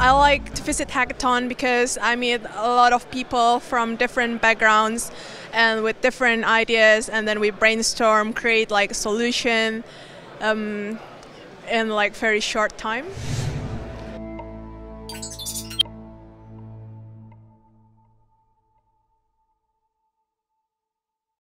I like to visit hackathon because I meet a lot of people from different backgrounds and with different ideas, and then we brainstorm, create like a solution um, in like very short time.